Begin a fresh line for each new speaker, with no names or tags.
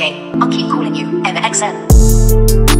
Okay. I'll keep calling you MXN.